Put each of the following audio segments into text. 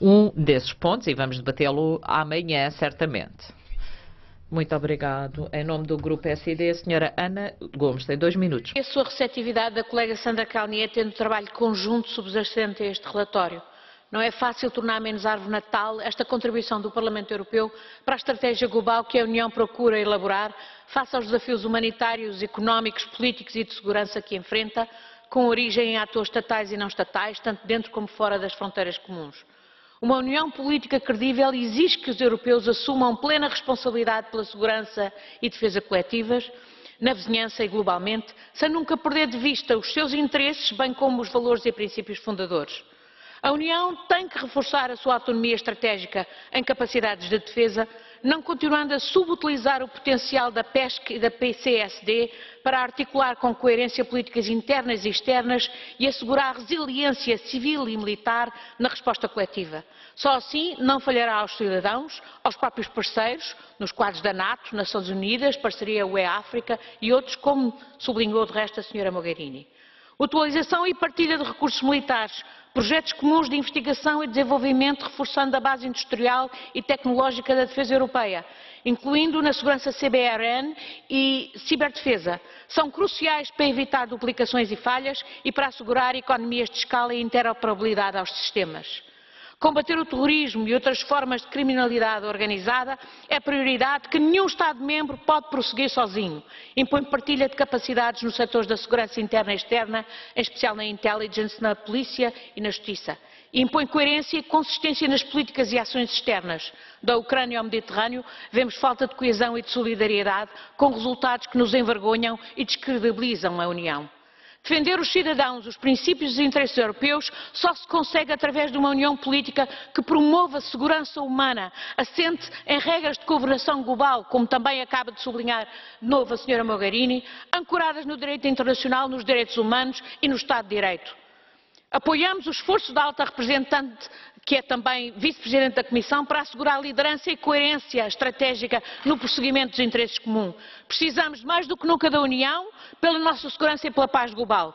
um desses pontos e vamos debatê-lo amanhã, certamente. Muito obrigado. Em nome do Grupo SD, a senhora Ana Gomes tem dois minutos. A sua receptividade da colega Sandra Calnier tendo trabalho conjunto subjacente a este relatório. Não é fácil tornar menos árvore natal esta contribuição do Parlamento Europeu para a estratégia global que a União procura elaborar face aos desafios humanitários, económicos, políticos e de segurança que enfrenta, com origem em atores estatais e não estatais, tanto dentro como fora das fronteiras comuns. Uma união política credível exige que os europeus assumam plena responsabilidade pela segurança e defesa coletivas, na vizinhança e globalmente, sem nunca perder de vista os seus interesses, bem como os valores e princípios fundadores. A União tem que reforçar a sua autonomia estratégica em capacidades de defesa, não continuando a subutilizar o potencial da PESC e da PCSD para articular com coerência políticas internas e externas e assegurar resiliência civil e militar na resposta coletiva. Só assim não falhará aos cidadãos, aos próprios parceiros, nos quadros da NATO, Nações Unidas, parceria UE-África e outros, como sublinhou de resto a Sra. Mogherini. Atualização e partilha de recursos militares, projetos comuns de investigação e desenvolvimento reforçando a base industrial e tecnológica da defesa europeia, incluindo na segurança CBRN e ciberdefesa, são cruciais para evitar duplicações e falhas e para assegurar economias de escala e interoperabilidade aos sistemas. Combater o terrorismo e outras formas de criminalidade organizada é prioridade que nenhum Estado-membro pode prosseguir sozinho. Impõe partilha de capacidades nos setores da segurança interna e externa, em especial na intelligence, na polícia e na justiça. Impõe coerência e consistência nas políticas e ações externas. Da Ucrânia ao Mediterrâneo, vemos falta de coesão e de solidariedade, com resultados que nos envergonham e descredibilizam a União. Defender os cidadãos, os princípios e os interesses europeus só se consegue através de uma união política que promova a segurança humana, assente em regras de cooperação global, como também acaba de sublinhar de novo a Sra. Mogherini, ancoradas no direito internacional, nos direitos humanos e no Estado de Direito. Apoiamos o esforço da alta representante, que é também vice-presidente da Comissão, para assegurar liderança e coerência estratégica no prosseguimento dos interesses comuns. Precisamos mais do que nunca da União pela nossa segurança e pela paz global.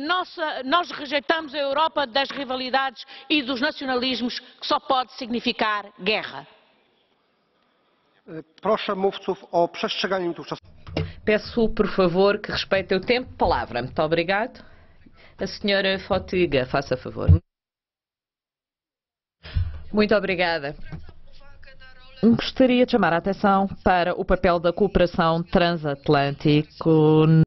Nossa, nós rejeitamos a Europa das rivalidades e dos nacionalismos, que só pode significar guerra. Proszę mówców o. Peço, por favor, que respeitem o tempo de palavra. Muito obrigado. A senhora Fotiga, faça favor. Muito obrigada. Gostaria de chamar a atenção para o papel da cooperação transatlântico